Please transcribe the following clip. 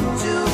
to